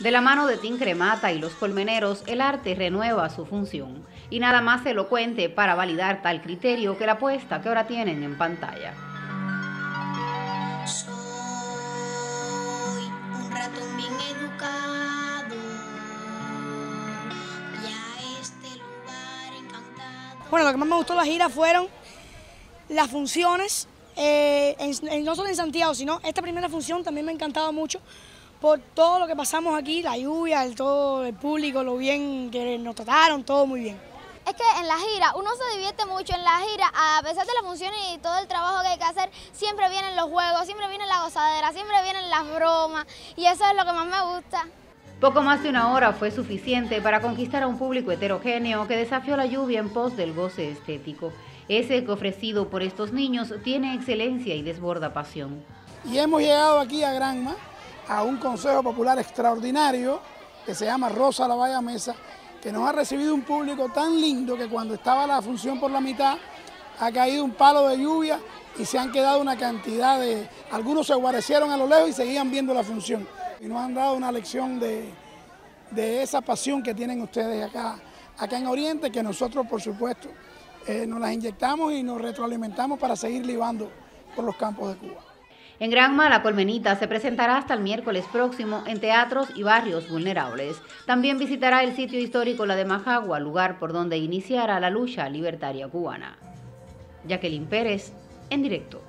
De la mano de Tim Cremata y los colmeneros, el arte renueva su función. Y nada más elocuente para validar tal criterio que la apuesta que ahora tienen en pantalla. Soy un ratón bien educado. Ya este lugar encantado. Bueno, lo que más me gustó de la gira fueron las funciones, eh, en- en- no solo en Santiago, sino esta primera función también me ha encantado mucho por todo lo que pasamos aquí, la lluvia, el, todo el público, lo bien que nos trataron, todo muy bien. Es que en la gira uno se divierte mucho, en la gira, a pesar de las funciones y todo el trabajo que hay que hacer, siempre vienen los juegos, siempre viene la gozadera, siempre vienen las bromas y eso es lo que más me gusta. Poco más de una hora fue suficiente para conquistar a un público heterogéneo que desafió la lluvia en pos del goce estético. Ese que ofrecido por estos niños tiene excelencia y desborda pasión. Y hemos llegado aquí a Granma, a un Consejo Popular extraordinario que se llama Rosa la Valla Mesa, que nos ha recibido un público tan lindo que cuando estaba la función por la mitad ha caído un palo de lluvia y se han quedado una cantidad de... Algunos se guarecieron a lo lejos y seguían viendo la función. Y nos han dado una lección de, de esa pasión que tienen ustedes acá, acá en Oriente, que nosotros, por supuesto, eh, nos las inyectamos y nos retroalimentamos para seguir libando por los campos de Cuba. En Granma, la colmenita se presentará hasta el miércoles próximo en teatros y barrios vulnerables. También visitará el sitio histórico La de Majagua, lugar por donde iniciará la lucha libertaria cubana. Jacqueline Pérez, en directo.